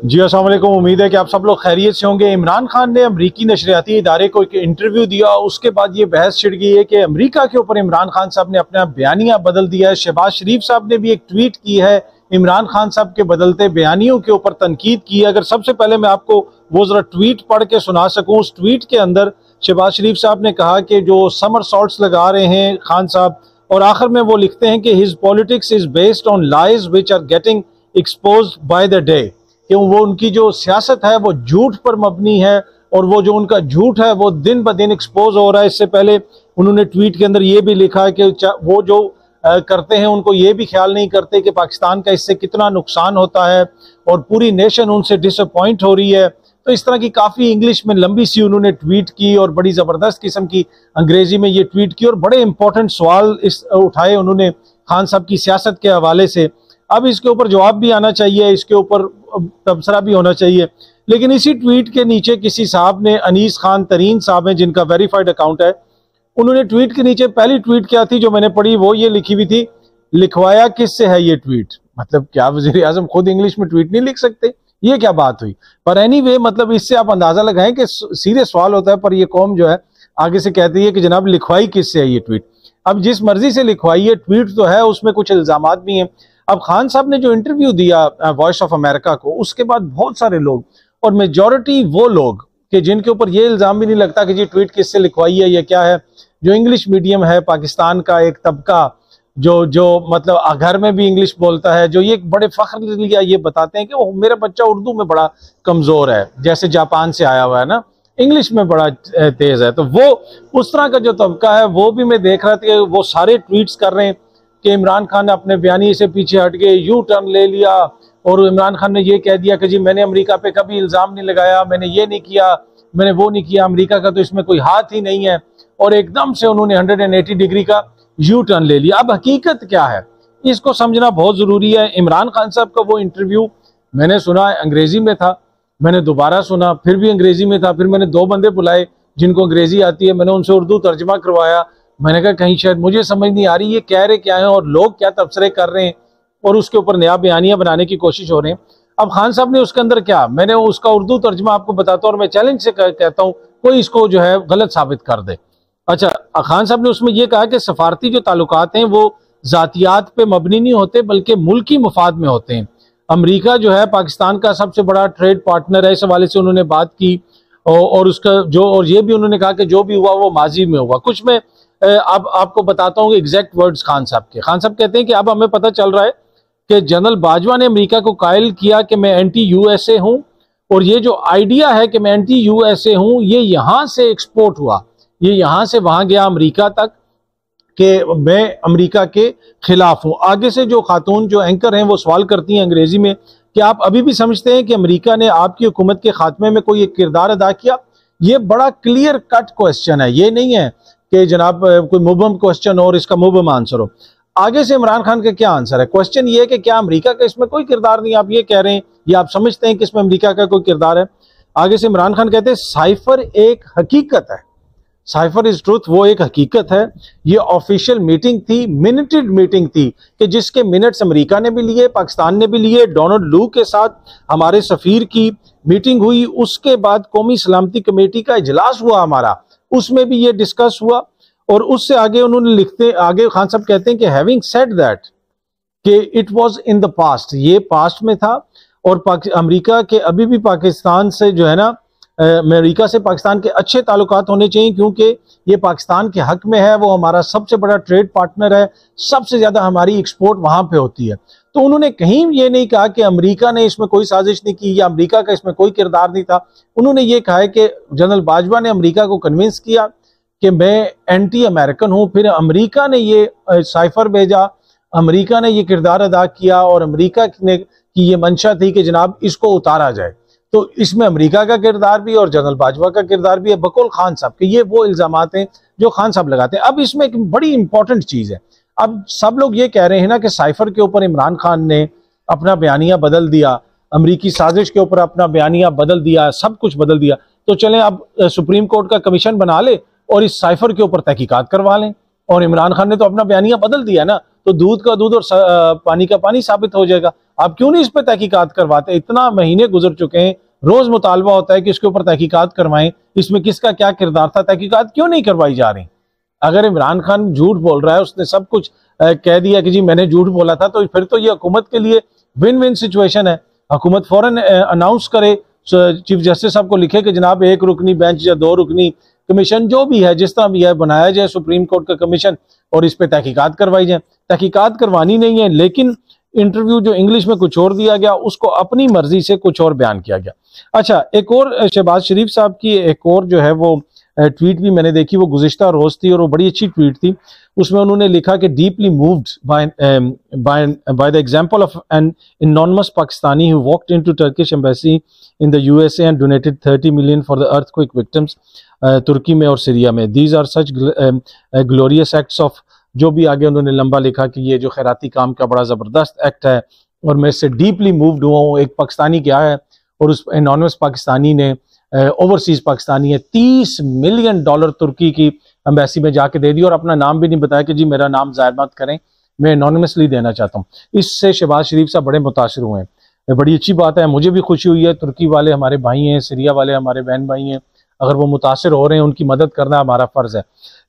जी असल उम्मीद है कि आप सब लोग खैरियत से होंगे। इमरान खान ने अमरीकी नशरियाती इदारे को एक इंटरव्यू दिया। उसके बाद ये बहस छिड़ गई है कि अमरीका के ऊपर इमरान खान साहब ने अपना बयानिया बदल दिया है। शहबाज शरीफ साहब ने भी एक ट्वीट की है, इमरान खान साहब के बदलते बयानियों के ऊपर तनकीद की है। अगर सबसे पहले मैं आपको वो ज़रा ट्वीट पढ़ के सुना सकूँ। उस ट्वीट के अंदर शहबाज शरीफ साहब ने कहा कि जो समर सॉल्ट लगा रहे हैं खान साहब, और आखिर में वो लिखते हैं कि his politics is based on lies which are getting exposed by the day कि वो उनकी जो सियासत है, वो झूठ पर मबनी है और वो जो उनका झूठ है, वो दिन ब दिन एक्सपोज हो रहा है। इससे पहले उन्होंने ट्वीट के अंदर ये भी लिखा है कि वो जो करते हैं, उनको ये भी ख्याल नहीं करते कि पाकिस्तान का इससे कितना नुकसान होता है और पूरी नेशन उनसे डिसअपॉइंट हो रही है। तो इस तरह की काफ़ी इंग्लिश में लंबी सी उन्होंने ट्वीट की और बड़ी ज़बरदस्त किस्म की अंग्रेज़ी में ये ट्वीट की और बड़े इंपॉर्टेंट सवाल इस, उठाए उन्होंने खान साहब की सियासत के हवाले से। अब इसके ऊपर जवाब भी आना चाहिए, इसके ऊपर तबसरा भी होना चाहिए। लेकिन इसी ट्वीट के नीचे किसी साहब ने अनीस खान तरीन साहब हैं जिनका वेरीफाइड अकाउंट है उन्होंने ट्वीट के नीचे पहली ट्वीट क्या थी जो मैंने पढ़ी वो ये लिखी हुई थी लिखवाया किससे है ये ट्वीट? मतलब क्या वज़ीर आज़म खुद इंग्लिश में ट्वीट नहीं लिख सकते? ये क्या बात हुई? पर एनी anyway, मतलब इससे आप अंदाज़ा लगाएँ कि सीरियस सवाल होता है पर ये कौम जो है आगे से कहती है कि जनाब लिखवाई किससे है ये ट्वीट? अब जिस मर्ज़ी से लिखवाई है ट्वीट तो है उसमें कुछ इल्ज़ाम भी हैं। अब खान साहब ने जो इंटरव्यू दिया वॉइस ऑफ़ अमेरिका को, उसके बाद बहुत सारे लोग, और मेजोरिटी वो लोग, कि जिनके ऊपर ये इल्ज़ाम भी नहीं लगता कि जी ट्वीट किससे लिखवाई है, या क्या है, जो इंग्लिश मीडियम है, पाकिस्तान का एक तबका, जो जो मतलब घर में भी इंग्लिश बोलता है, जो ये बड़े फख्र लिया ये बताते हैं कि वो मेरा बच्चा उर्दू में बड़ा कमज़ोर है, जैसे जापान से आया हुआ है ना इंग्लिश में बड़ा तेज़ है। तो वो, उस तरह का जो तबका है, वो भी मैं देख रहा था कि वो सारे ट्वीट्स कर रहे हैं कि इमरान खान ने अपने बयानी से पीछे हट गए यू टर्न ले लिया और इमरान खान ने यह कह दिया कि जी मैंने अमेरिका पे कभी इल्ज़ाम नहीं लगाया, मैंने ये नहीं किया, मैंने वो नहीं किया, अमेरिका का तो इसमें कोई हाथ ही नहीं है। और एकदम से उन्होंने 180 डिग्री का यू टर्न ले लिया। अब हकीकत क्या है? इसको समझना बहुत ज़रूरी है। इमरान खान साहब का वो इंटरव्यू मैंने सुना, अंग्रेज़ी में था। मैंने दोबारा सुना, फिर भी अंग्रेज़ी में था। फिर मैंने दो बंदे बुलाए जिनको अंग्रेज़ी आती है। मैंने उनसे उर्दू तर्जमा करवाया। मैंने कहा, कहीं शायद मुझे समझ नहीं आ रही, ये कह रहे क्या है और लोग क्या तबसरे कर रहे हैं और उसके ऊपर नया बयानिया बनाने की कोशिश हो रहे हैं? अब खान साहब ने उसके अंदर क्या? मैंने उसका उर्दू तर्जमा आपको बताता हूँ और मैं चैलेंज से कहता हूँ, कोई इसको जो है गलत साबित कर दे। अच्छा खान साहब ने उसमें यह कहा कि सफारती जो ताल्लुकात हैं, वो जातियात पे मबनी नहीं होते, बल्कि मुल्की मफाद में होते हैं। अमरीका जो है, पाकिस्तान का सबसे बड़ा ट्रेड पार्टनर है, इस हवाले से उन्होंने बात की और उसका जो, और ये भी उन्होंने कहा कि जो भी हुआ, वो माजी में हुआ। कुछ में अब आपको बताता हूँ एग्जैक्ट वर्ड्स खान साहब के। खान साहब कहते हैं कि अब हमें पता चल रहा है कि जनरल बाजवा ने अमेरिका को कायल किया कि मैं एंटी यूएसए हूँ और ये जो आइडिया है कि मैं एंटी यूएसए हूँ, ये यहाँ से एक्सपोर्ट हुआ। ये यहाँ से वहाँ गया अमेरिका तक कि मैं अमेरिका के खिलाफ हूँ। आगे से जो खातून, जो एंकर हैं, वो सवाल करती हैं अंग्रेज़ी में कि आप अभी भी समझते हैं कि अमेरिका ने आपकी हुकूमत के खात्मे में कोई एक किरदार अदा किया? ये बड़ा क्लियर कट क्वेश्चन है। ये नहीं है कि जनाब कोई मुबम क्वेश्चन हो और इसका मुबम आंसर हो। आगे से इमरान खान का क्या आंसर है? क्वेश्चन ये कि क्या अमेरिका का इसमें कोई किरदार नहीं, आप ये कह रहे हैं, या आप समझते हैं कि इसमें अमेरिका का कोई किरदार है? आगे से इमरान खान कहते हैं, साइफर एक हकीकत है। साइफर इज़ ट्रूथ, वो एक हकीकत है। ये ऑफिशियल मीटिंग थी मिनटेड मीटिंग थी, कि जिसके मिनट्स अमेरिका ने भी लिए, पाकिस्तान ने भी लिए, डोनाल्ड लू के साथ हमारे सफीर की मीटिंग हुई, उसके बाद कौमी सलामती कमेटी का इजलास हुआ हमारा। उसमें भी ये डिस्कस हुआ और उससे आगे उन्होंने लिखते, आगे खान साहब कहते हैं कि हैविंग सेट दैट कि it was in the past ये पास्ट में था और अमेरिका के अभी भी पाकिस्तान से जो है ना अमेरिका से पाकिस्तान के अच्छे ताल्लुक होने चाहिए, क्योंकि ये पाकिस्तान के हक में है, वो हमारा सबसे बड़ा ट्रेड पार्टनर है, सबसे ज़्यादा हमारी एक्सपोर्ट वहाँ पे होती है। तो उन्होंने कहीं ये नहीं कहा कि अमेरिका ने इसमें कोई साजिश नहीं की, या अमेरिका का इसमें कोई किरदार नहीं था। उन्होंने ये कहा है कि जनरल बाजवा ने अमेरिका को कन्विंस किया कि मैं एंटी अमेरिकन हूँ, फिर अमेरिका ने ये साइफर भेजा, अमेरिका ने ये किरदार अदा किया, और अमेरिका ने, की ये मंशा थी कि जनाब इसको उतारा जाए। तो इसमें अमेरिका का किरदार भी और जनरल बाजवा का किरदार भी है, बकुल खान साहब के। ये वो इल्ज़ाम हैं जो खान साहब लगाते हैं। अब इसमें एक बड़ी इंपॉर्टेंट चीज़ है। अब सब लोग ये कह रहे हैं ना कि साइफर के ऊपर इमरान खान ने अपना बयानिया बदल दिया, अमरीकी साजिश के ऊपर अपना बयानिया बदल दिया, सब कुछ बदल दिया। तो चलें, अब सुप्रीम कोर्ट का कमीशन बना ले और इस साइफर के ऊपर तहकीकात करवा लें। और इमरान खान ने तो अपना बयानिया बदल दिया ना तो दूध का दूध और पानी का पानी साबित हो जाएगा। आप क्यों नहीं इस पर तहकीकत करवाते? इतना महीने गुजर चुके हैं, रोज मुतालबा होता है कि इसके ऊपर तहकीकत करवाएँ। इसमें किसका क्या किरदार था? तहकीकात क्यों नहीं करवाई जा रही? अगर इमरान खान झूठ बोल रहा है, उसने सब कुछ कह दिया कि जी मैंने झूठ बोला था तो फिर तो ये हुकूमत के लिए विन विन सिचुएशन है। हुकूमत फ़ौरन अनाउंस करे चीफ जस्टिस साहब को लिखे कि जनाब एक रुकनी बेंच या दो रुकनी कमीशन जो भी है, जिस तरह भी है, बनाया जाए सुप्रीम कोर्ट का कमीशन और इस पर तहकीकात करवाई जाए। तहकीकत करवानी नहीं है, लेकिन इंटरव्यू जो इंग्लिश में कुछ और दिया गया, उसको अपनी मर्ज़ी से कुछ और बयान किया गया। अच्छा एक और शहबाज शरीफ साहब की एक और जो है वो ट्वीट भी मैंने देखी, वो गुजशत रोज थी और वो बड़ी अच्छी ट्वीट थी। उसमें उन्होंने लिखा कि deeply moved by by the example of an anonymous Pakistani who walked into Turkish embassy in the USA and donated 30 million for the earthquake victims तुर्की में और सीरिया में। These are such glorious acts of जो भी आगे उन्होंने लंबा लिखा कि ये जो खैराती काम का बड़ा ज़बरदस्त एक्ट है, और मैं इससे डीपली मूव्ड हुआ हूँ। एक पाकिस्तानी क्या है, और उस एनॉनमस पाकिस्तानी ने ओवरसीज पाकिस्तानी है, तीस मिलियन डॉलर तुर्की की अम्बेसी में जाके दे दी, और अपना नाम भी नहीं बताया कि जी मेरा नाम ज़ाहिर मत करें, मैं एनॉनमसली देना चाहता हूँ। इससे शहबाज शरीफ साहब बड़े मुतासर हुए हैं। बड़ी अच्छी बात है, मुझे भी खुशी हुई है, तुर्की वाले हमारे भाई हैं, सीरिया वाले हमारे बहन भाई हैं अगर वो मुतासर हो रहे हैं, उनकी मदद करना हमारा फ़र्ज़ है।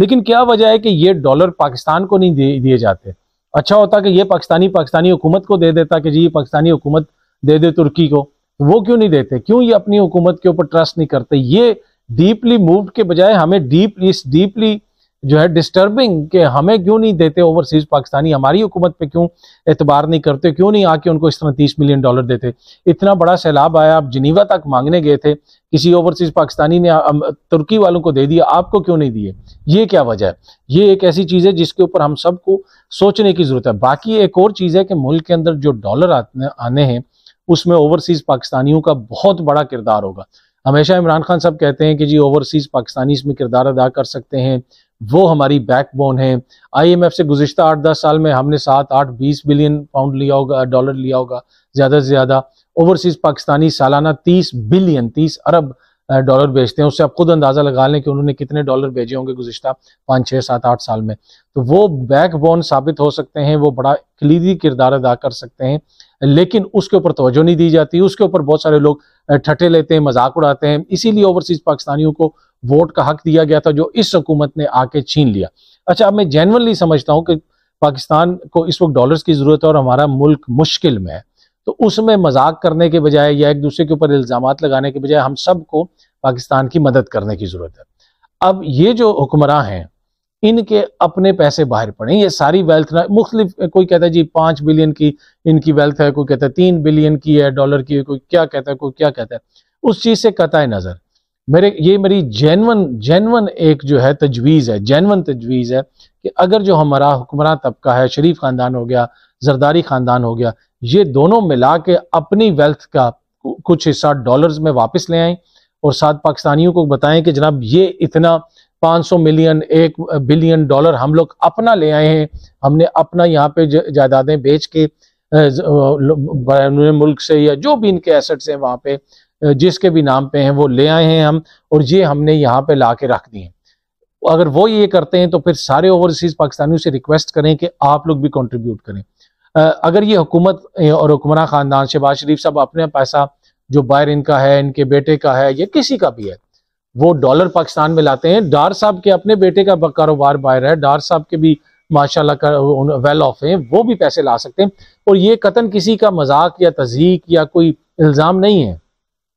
लेकिन क्या वजह है कि ये डॉलर पाकिस्तान को नहीं दिए जाते? अच्छा होता कि ये पाकिस्तानी पाकिस्तानी हुकूमत को दे देता कि जी ये पाकिस्तानी हुकूमत दे दे तुर्की को वो क्यों नहीं देते? क्यों ये अपनी हुकूमत के ऊपर ट्रस्ट नहीं करते? ये डीपली मूव के बजाय हमें डीप, इस डीपली जो है डिस्टर्बिंग कि हमें क्यों नहीं देते ओवरसीज पाकिस्तानी? हमारी हुकूमत पे क्यों एतबार नहीं करते? क्यों नहीं आके उनको इस तरह तीस मिलियन डॉलर देते? इतना बड़ा सैलाब आया, आप जिनीवा तक मांगने गए थे, किसी ओवरसीज पाकिस्तानी ने तुर्की वालों को दे दिया, आपको क्यों नहीं दिए? ये क्या वजह है? ये एक ऐसी चीज़ है जिसके ऊपर हम सबको सोचने की ज़रूरत है। बाकी एक और चीज़ है कि मुल्क के अंदर जो डॉलर आने हैं, उसमें ओवरसीज पाकिस्तानियों का बहुत बड़ा किरदार होगा। हमेशा इमरान खान साहब कहते हैं कि जी ओवरसीज पाकिस्तानी इसमें किरदार अदा कर सकते हैं। वो हमारी बैकबोन है। आईएमएफ से गुजशत आठ दस साल में हमने सात आठ बीस बिलियन पाउंड लिया होगा डॉलर लिया होगा, ज़्यादा से ज़्यादा। ओवरसीज पाकिस्तानी सालाना तीस बिलियन, तीस अरब डॉलर भेजते हैं। उससे आप खुद अंदाज़ा लगा लें कि उन्होंने कितने डॉलर भेजे होंगे गुजशत पाँच छः सात, आठ साल में। तो वो बैकबोन साबित हो सकते हैं, वो बड़ा कलीदी किरदार अदा कर सकते हैं। लेकिन उसके ऊपर तोजह नहीं दी जाती। उसके ऊपर बहुत सारे लोग ठटे लेते हैं, मज़ाक उड़ाते हैं। इसीलिए ओवरसीज पाकिस्तानियों को वोट का हक दिया गया था जो इस हुकूमत ने आके छीन लिया। अच्छा अब मैं जेनवनली समझता हूँ कि पाकिस्तान को इस वक्त डॉलर्स की ज़रूरत है और हमारा मुल्क मुश्किल में है। तो उसमें मज़ाक करने के बजाय या एक दूसरे के ऊपर इल्ज़ाम लगाने के बजाय हम सबको पाकिस्तान की मदद करने की ज़रूरत है। अब ये जो हुक्मरान हैं, इनके अपने पैसे बाहर पड़े ये सारी वेल्थ ना, मुख्तलिफ़, कोई कहता है जी, पाँच बिलियन की इनकी वेल्थ है, कोई कहता है तीन बिलियन की है डॉलर की है, कोई क्या कहता है, कोई क्या कहता है। उस चीज़ से कता नज़र। मेरे, ये मेरी जैनवन जैनवन एक जो है तजवीज़ है जैनवन तजवीज़ है कि अगर जो हमारा हुक्मरान तबका है, शरीफ ख़ानदान हो गया, जरदारी ख़ानदान हो गया, ये दोनों मिला के अपनी वेल्थ का कुछ हिस्सा डॉलर्स में वापस ले आए और साथ पाकिस्तानियों को बताएँ कि जनाब ये इतना 500 मिलियन एक बिलियन डॉलर हम लोग अपना ले आए हैं। हमने अपना यहाँ पे जायदादें बेच के मुल्क से या जो भी इनके एसेट्स हैं वहाँ पे जिसके भी नाम पे हैं, वो ले आए हैं हम और ये हमने यहाँ पे ला के रख दिए अगर वो ये करते हैं तो फिर सारे ओवरसीज पाकिस्तानियों से रिक्वेस्ट करें कि आप लोग भी कंट्रीब्यूट करें। अगर ये हुकूमत और हुक्मरान खानदान, शहबाज शरीफ साहब अपने पैसा जो बाहर इनका है, इनके बेटे का है या किसी का भी है, वो डॉलर पाकिस्तान में लाते हैं। डार साहब के अपने बेटे का कारोबार बाहर है, डार साहब के भी माशाल्लाह का वेल ऑफ़ हैं, वो भी पैसे ला सकते हैं। और ये कतन किसी का मज़ाक या तजीक या कोई इल्ज़ाम नहीं है।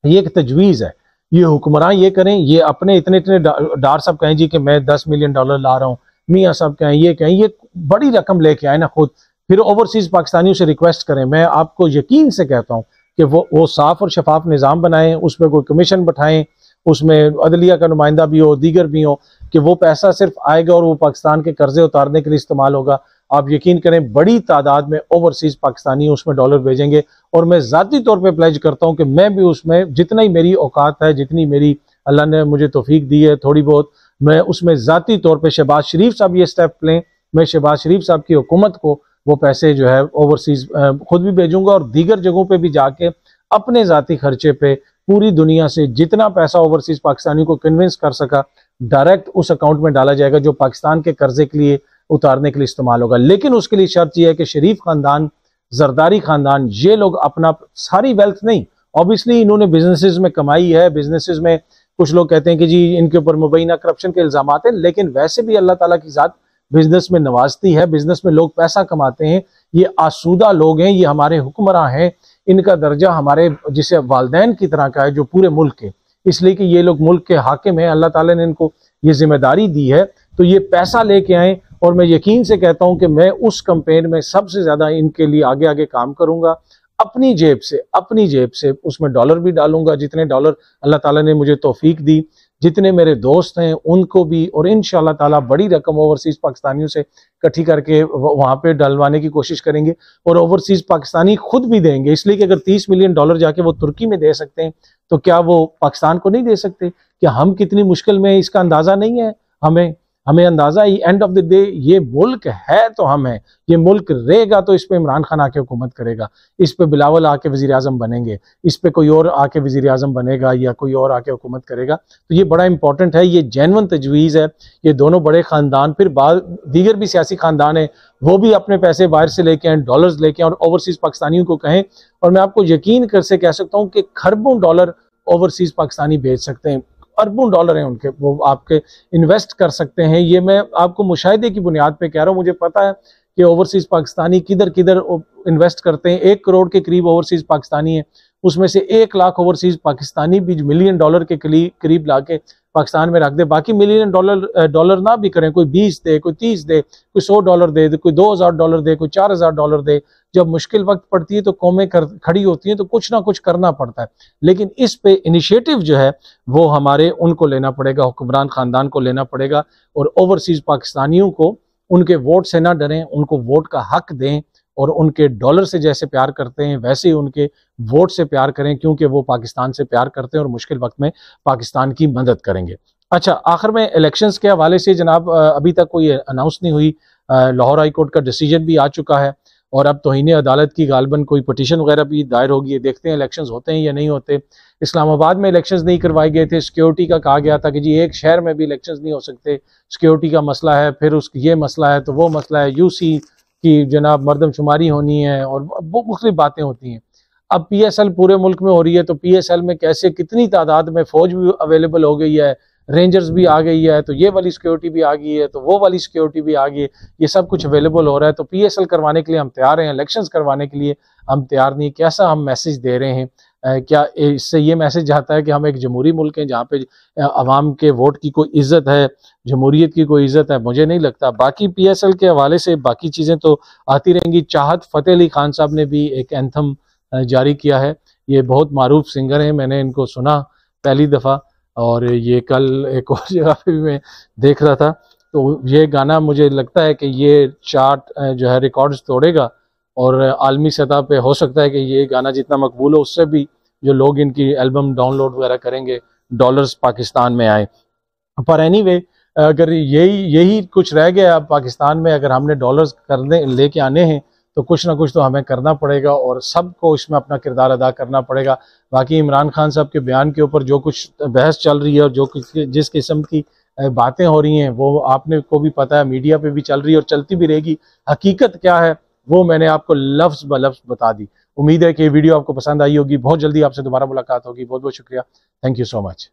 ये एक तजवीज़ है। ये हुक्मरान ये करें, ये अपने इतने इतने डार साहब कहें जी कि मैं दस मिलियन डॉलर ला रहा हूँ, मियाँ साहब कहें, ये कहें, ये बड़ी रकम लेके आए ना खुद। फिर ओवरसीज पाकिस्तानियों से रिक्वेस्ट करें, मैं आपको यकीन से कहता हूँ कि वो वो साफ़ और शफाफ निज़ाम बनाएँ, उस पर कोई कमीशन बैठाएँ, उसमें अदलिया का नुमाइंदा भी हो, दीगर भी हो, कि वो पैसा सिर्फ़ आएगा और वो पाकिस्तान के कर्जे उतारने के लिए इस्तेमाल होगा। आप यकीन करें, बड़ी तादाद में ओवरसीज पाकिस्तानी उसमें डॉलर भेजेंगे। और मैं ज़ाती तौर पर प्लेज करता हूँ कि मैं भी उसमें जितना ही मेरी औकात है, जितनी मेरी अल्लाह ने मुझे तोफीक दी है थोड़ी बहुत, मैं उसमें ज़ाती तौर पर शहबाज शरीफ साहब ये स्टेप लें। मैं शहबाज शरीफ साहब की हुकूमत को वो पैसे जो है ओवरसीज खुद भी भेजूँगा और दीगर जगहों पर भी जाके अपने ज़ाती खर्चे पे पूरी दुनिया से जितना पैसा ओवरसीज पाकिस्तानी को कन्विंस कर सका डायरेक्ट उस अकाउंट में डाला जाएगा जो पाकिस्तान के कर्जे के लिए उतारने के लिए इस्तेमाल होगा। लेकिन उसके लिए शर्त यह है कि शरीफ खानदान, जरदारी खानदान, ये लोग अपना सारी वेल्थ नहीं ऑब्वियसली इन्होंने बिजनेसेस में कमाई है बिजनेसेस में कुछ लोग कहते हैं कि जी इनके ऊपर मुबैना करप्शन के इल्ज़ाम हैं, लेकिन वैसे भी अल्लाह ताला की ज़ात बिज़नेस में नवाजती है बिज़नेस में लोग पैसा कमाते हैं, ये आसूदा लोग हैं, ये हमारे हुक्मरान हैं, इनका दर्जा हमारे जिसे वालदेन की तरह का है, जो पूरे मुल्क के। इसलिए कि ये लोग मुल्क के हाकिम हैं, अल्लाह ताला ने इनको ये ज़िम्मेदारी दी है तो ये पैसा लेके आए और मैं यकीन से कहता हूँ कि मैं उस कंपेन में सबसे ज़्यादा इनके लिए आगे आगे काम करूँगा। अपनी जेब से, अपनी जेब से उसमें डॉलर भी डालूँगा। जितने डॉलर अल्लाह ताला ने मुझे तोफीक दी, जितने मेरे दोस्त हैं, उनको भी और इन ताला बड़ी रकम ओवरसीज पाकिस्तानियों से इकट्ठी करके वहाँ पे डलवाने की कोशिश करेंगे और ओवरसीज पाकिस्तानी खुद भी देंगे। इसलिए कि अगर 30 मिलियन डॉलर जाके वो तुर्की में दे सकते हैं तो क्या वो पाकिस्तान को नहीं दे सकते? क्या हम कितनी मुश्किल में इसका अंदाज़ा नहीं है हमें। हमें अंदाज़ा ही एंड ऑफ़ द डे ये मुल्क है तो हम है। ये मुल्क रहेगा तो इस पर इमरान खान आके हुकूमत करेगा। इस पर बिलावल आके वजी अजम बनेंगे। इस पर कोई और आके वजी अजम बनेगा या कोई और आके हुकूमत करेगा। तो ये बड़ा इंपॉर्टेंट है, ये जैनवन तजवीज़ है। ये दोनों बड़े ख़ानदान, फिर बाद, दीगर भी सियासी ख़ानदान है, वो भी अपने पैसे बाहर से लेके आए डॉलर्स लेके और ओवरसीज़ पाकिस्तानियों को कहें। और मैं आपको यकीन कर से कह सकता हूँ कि खरबों डॉलर ओवरसीज़ पाकिस्तानी भेज सकते हैं। अरबों डॉलर हैं उनके। वो आपके इन्वेस्ट कर सकते हैं। ये मैं आपको मुशाहे की बुनियाद पर कह रहा हूँ। मुझे पता है कि ओवरसीज पाकिस्तानी किधर किधर इन्वेस्ट करते हैं। एक करोड़ के करीब ओवरसीज पाकिस्तानी है। उसमें से एक लाख ओवरसीज पाकिस्तानी भी मिलियन डॉलर के करीब ला के पाकिस्तान में रख दे। बाकी मिलियन डॉलर डॉलर ना भी करें, कोई बीस दे, कोई तीस दे, कोई सौ डॉलर दे, कोई दो हज़ार डॉलर दे, कोई चार हज़ार डॉलर दे। जब मुश्किल वक्त पड़ती है तो कौमें कर खड़ी होती हैं तो कुछ ना कुछ करना पड़ता है। लेकिन इस पे इनिशिएटिव जो है, वो हमारे उनको लेना पड़ेगा, हुक्मरान खानदान को लेना पड़ेगा और ओवरसीज पाकिस्तानियों को, उनके वोट से ना डरें, उनको वोट का हक दें। और उनके डॉलर से जैसे प्यार करते हैं, वैसे ही उनके वोट से प्यार करें, क्योंकि वो पाकिस्तान से प्यार करते हैं और मुश्किल वक्त में पाकिस्तान की मदद करेंगे। अच्छा आखिर में इलेक्शंस के हवाले से जनाब अभी तक कोई अनाउंस नहीं हुई। लाहौर हाई कोर्ट का डिसीज़न भी आ चुका है और अब तोहन अदालत की गालबन कोई पटिशन वगैरह भी दायर होगी देखते हैं इलेक्शंस होते हैं या नहीं होते। इस्लामाबाद में इलेक्शंस नहीं करवाए गए थे। सिक्योरिटी का कहा गया था कि जी, एक शहर में भी इलेक्शंस नहीं हो सकते। सिक्योरिटी का मसला है, फिर उस, ये मसला है तो वो मसला है। यूसी की जनाब मरदमशुमारी होनी है और मुख्तु बातें होती हैं। अब पी एस एल पूरे मुल्क में हो रही है तो पी एस एल में कैसे कितनी तादाद में फौज भी अवेलेबल हो गई है रेंजर्स भी आ गई है तो ये वाली सिक्योरिटी भी आ गई है तो वो वाली सिक्योरिटी भी आ गई है, ये सब कुछ अवेलेबल हो रहा है। तो पी एस एल करवाने के लिए हम तैयार हैं इलेक्शंस करवाने के लिए हम तैयार नहीं कैसा हम मैसेज दे रहे हैं क्या इससे ये मैसेज जाता है कि हम एक जमहूरी मुल्क हैं जहाँ पे अवाम के वोट की कोई इज़्ज़त है, जमहूरियत की कोई इज़्ज़त है? मुझे नहीं लगता। बाकी पीएसएल के हवाले से बाकी चीज़ें तो आती रहेंगी। चाहत फ़तेह अली खान साहब ने भी एक एंथम जारी किया है। ये बहुत मारूफ सिंगर हैं, मैंने इनको सुना पहली दफ़ा और ये कल एक और जगह पे भी मैं देख रहा था। तो ये गाना मुझे लगता है कि ये चार्ट जो है रिकॉर्ड्स तोड़ेगा। और आलमी सतह पे हो सकता है कि ये गाना जितना मकबूल हो उससे भी जो लोग इनकी एल्बम डाउनलोड वगैरह करेंगे डॉलर्स पाकिस्तान में आए। पर एनी anyway, अगर यही यही कुछ रह गया पाकिस्तान में अगर हमने डॉलर्स करने लेके आने हैं तो कुछ ना कुछ तो हमें करना पड़ेगा और सबको इसमें अपना किरदार अदा करना पड़ेगा। बाकी इमरान खान साहब के बयान के ऊपर जो कुछ बहस चल रही है और जो कुछ जिस किस्म की बातें हो रही हैं वो आपने को भी पता है मीडिया पे भी चल रही है और चलती भी रहेगी। हकीकत क्या है? वो मैंने आपको लफ्ज ब लफ्ज बता दी। उम्मीद है कि वीडियो आपको पसंद आई होगी। बहुत जल्दी आपसे दोबारा मुलाकात होगी। बहुत बहुत शुक्रिया। Thank you so much